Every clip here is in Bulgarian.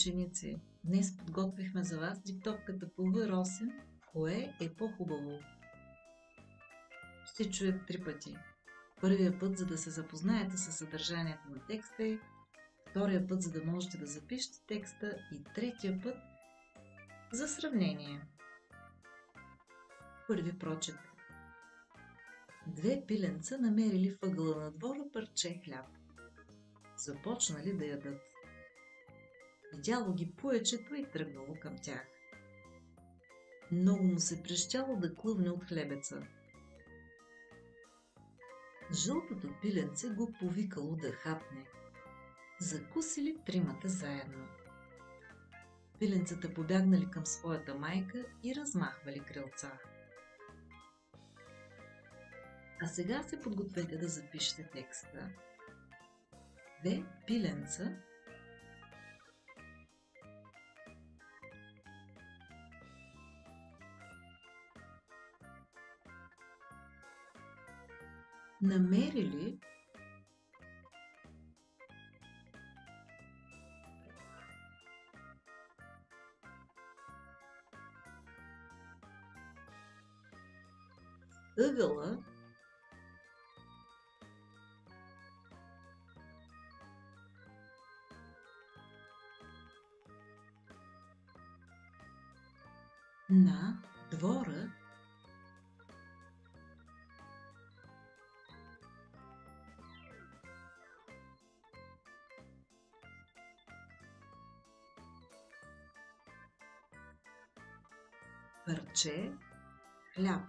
Здравейте! Днес подготвихме за вас диктовката по В8 Кое е по-хубаво? Ще чуят три пъти. Първия път, за да се запознаете с съдържанието на текста и втория път, за да можете да запишете текста и третия път за сравнение. Първи прочет. Две пиленца намерили въгъла на двора парче хляб. Започнали да ядат. Видяло ги поечето и тръгнало към тях. Много му се прещяло да клъвне от хлебеца. Жълтото пиленце го повикало да хапне. Закусили тримата заедно. Пиленцата побягнали към своята майка и размахвали крилца. А сега се подгответе да запишете текста. Две пиленца намерили ъгъла парче хляб.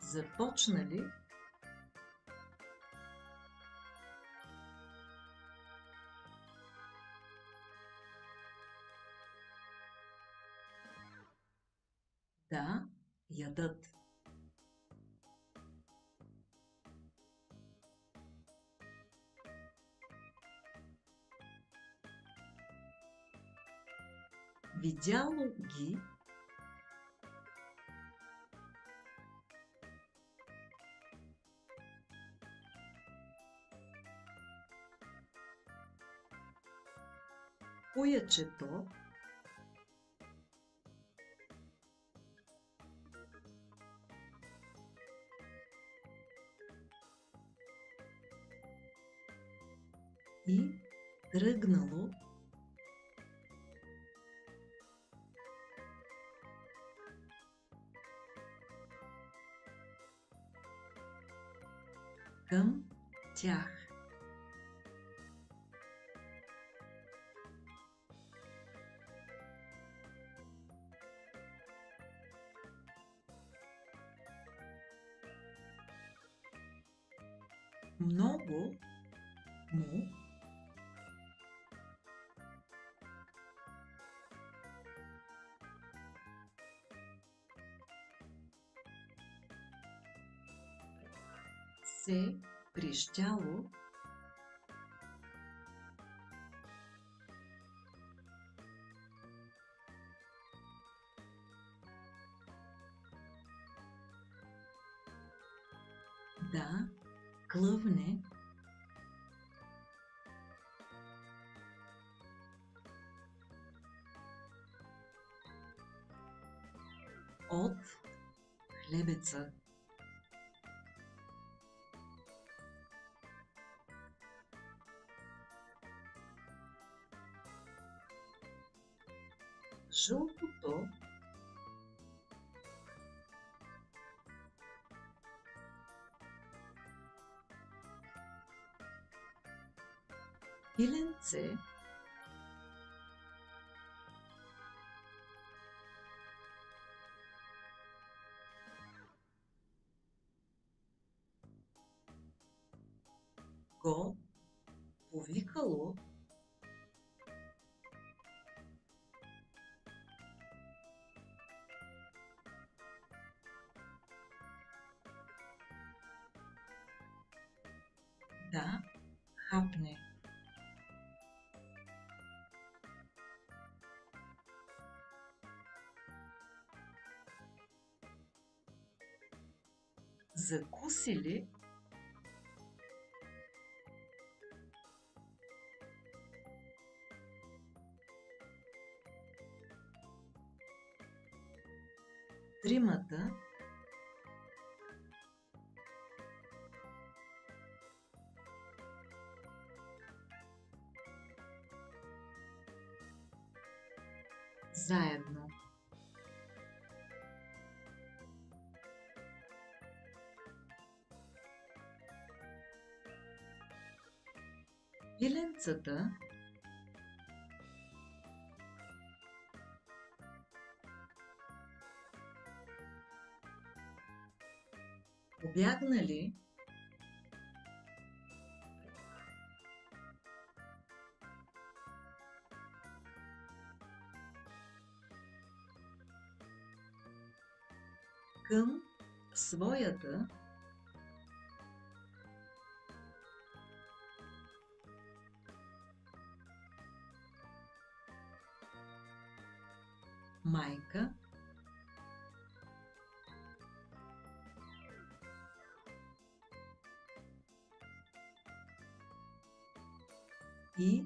Започнали да ядат. Видяло ги Поячето. И тръгнало към тях. Много се прищяло да клъвне от хлебеца. Жълтото пиленце. Го повикало да хапне. закусили заедно. Пиленцата побягнали към своята майка. И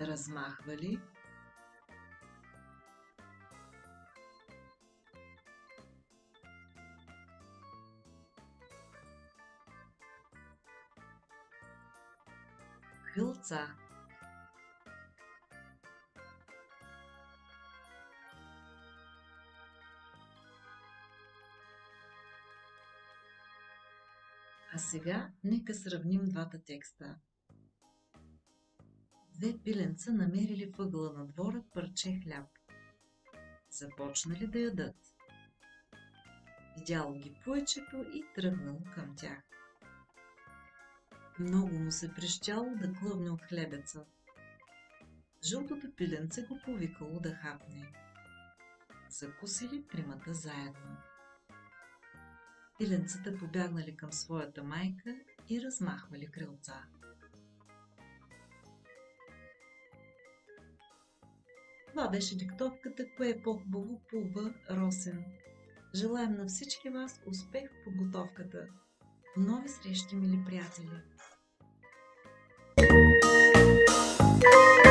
размахвали крылца. А сега нека сравним двата текста. Две пиленца намерили въгъла на двора парче хляб. Започнали да ядат. Видяло ги поечето и тръгнало към тях. Много му се прищяло да клъвне от хлебеца. Жълтото пиленце го повикало да хапне. Закусили примата заедно. Пиленцата побягнали към своята майка и размахвали крилца. Това беше диктовката Кое е по-хубаво по. Росен. Желаем на всички вас успех в подготовката. До нови срещи, мили приятели! Música